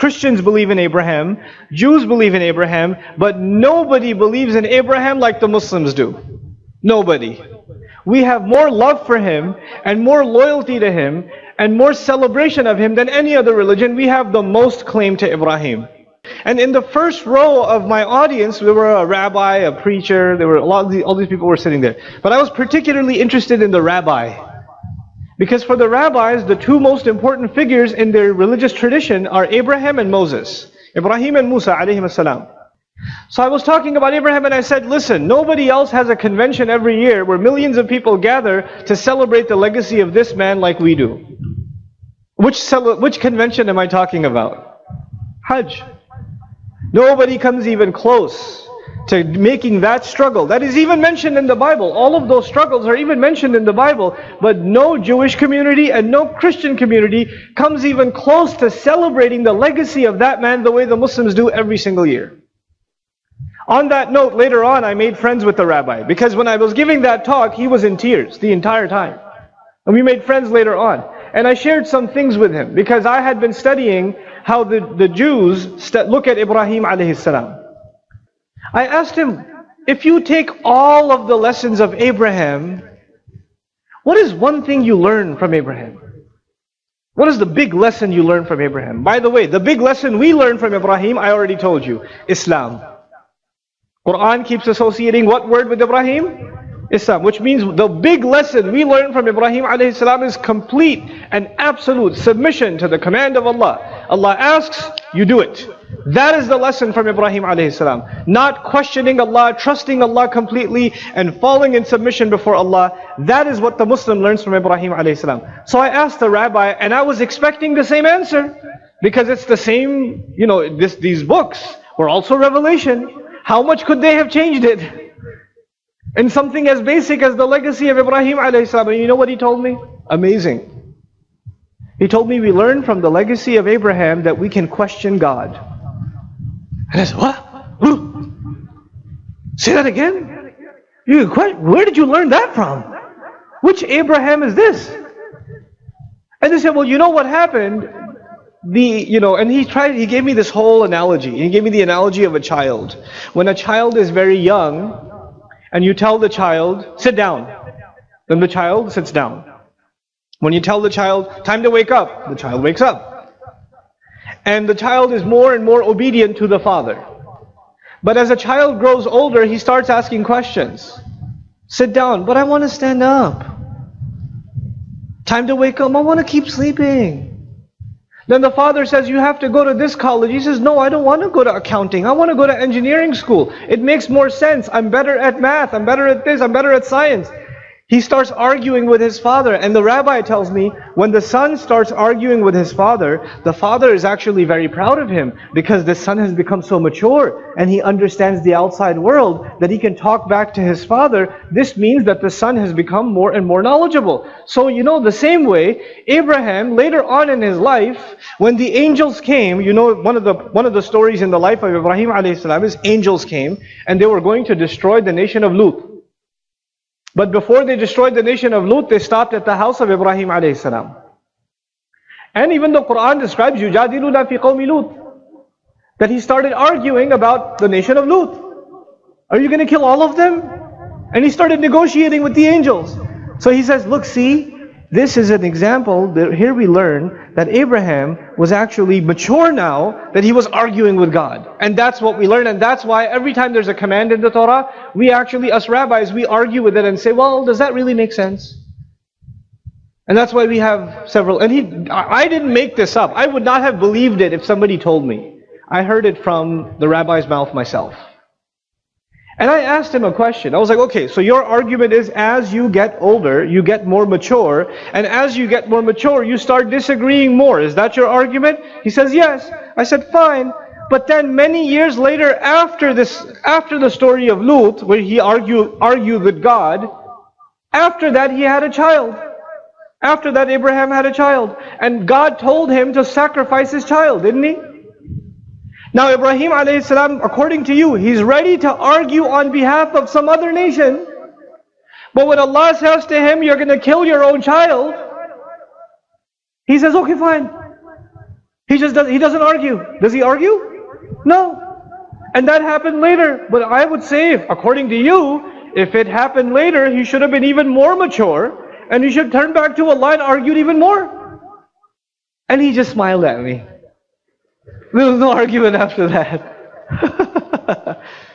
Christians believe in Abraham, Jews believe in Abraham, but nobody believes in Abraham like the Muslims do. Nobody. We have more love for him and more loyalty to him and more celebration of him than any other religion. We have the most claim to Ibrahim. And in the first row of my audience, there were a rabbi, a preacher, there were a lot of the, all these people were sitting there. But I was particularly interested in the rabbi. Because for the rabbis, the two most important figures in their religious tradition are Abraham and Moses. Ibrahim and Musa alayhi salam. So I was talking about Abraham and I said, listen, nobody else has a convention every year where millions of people gather to celebrate the legacy of this man like we do. Which, which convention am I talking about? Hajj. Nobody comes even close to making that struggle. That is even mentioned in the Bible. All of those struggles are even mentioned in the Bible. But no Jewish community and no Christian community comes even close to celebrating the legacy of that man the way the Muslims do every single year. On that note, later on, I made friends with the rabbi because when I was giving that talk, he was in tears the entire time. And we made friends later on. And I shared some things with him because I had been studying how the, the Jews look at Ibrahim alayhi salam. I asked him, if you take all of the lessons of Abraham, what is one thing you learn from Abraham? What is the big lesson you learn from Abraham? By the way, the big lesson we learn from Ibrahim, I already told you, Islam. Quran keeps associating what word with Ibrahim? Islam, which means the big lesson we learn from Ibrahim alayhi salam is complete and absolute submission to the command of Allah. Allah asks, you do it. That is the lesson from Ibrahim alayhi salam. Not questioning Allah, trusting Allah completely and falling in submission before Allah. That is what the Muslim learns from Ibrahim alayhi salam. So I asked the rabbi and I was expecting the same answer. Because it's the same, you know, this, these books were also revelation. How much could they have changed it? And something as basic as the legacy of Ibrahim alayhi salam. And you know what he told me? Amazing. He told me we learn from the legacy of Abraham that we can question God. And I said, what? Say that again? You, where did you learn that from? Which Abraham is this? And they said, well, you know what happened? The, you know, and he tried, he gave me this whole analogy. He gave me the analogy of a child. When a child is very young, and you tell the child, sit down. Then the child sits down. When you tell the child, time to wake up, the child wakes up. And the child is more and more obedient to the father. But as a child grows older, he starts asking questions. Sit down, but I want to stand up. Time to wake up, I want to keep sleeping. Then the father says, You have to go to this college. He says, No, I don't want to go to accounting. I want to go to engineering school. It makes more sense. I'm better at math. I'm better at this. I'm better at science. He starts arguing with his father. And the rabbi tells me when the son starts arguing with his father, the father is actually very proud of him because the son has become so mature and he understands the outside world that he can talk back to his father. This means that the son has become more and more knowledgeable. So, you know, the same way, Abraham, later on in his life, when the angels came, you know, one of the, one of the stories in the life of Ibrahim alayhi salam is angels came and they were going to destroy the nation of Lut. But before they destroyed the nation of Lut, they stopped at the house of Ibrahim alayhi salam. And even the Quran describes يُجَادِلُونَ فِي قَوْمِ Lut. That he started arguing about the nation of Lut. Are you going to kill all of them? And he started negotiating with the angels. So he says, look, see, this is an example that here we learn that Abraham was actually mature now that he was arguing with God. And that's what we learn. And that's why every time there's a command in the Torah, we actually, us rabbis, we argue with it and say, well, does that really make sense? And that's why we have several. And he, I didn't make this up. I would not have believed it if somebody told me. I heard it from the rabbi's mouth myself. And I asked him a question. I was like, okay, so your argument is as you get older, you get more mature, and as you get more mature, you start disagreeing more. Is that your argument? He says, yes. I said, fine. But then many years later, after this, after the story of Lut, where he argued, argued with God, after that he had a child. After that, Abraham had a child. And God told him to sacrifice his child, didn't he? Now Ibrahim alayhi salam, according to you, he's ready to argue on behalf of some other nation. But when Allah says to him, you're going to kill your own child, he says, okay, fine. He just does, he doesn't argue. Does he argue? No. And that happened later. But I would say, according to you, if it happened later, he should have been even more mature and he should turn back to Allah and argued even more. And he just smiled at me. There was no argument after that.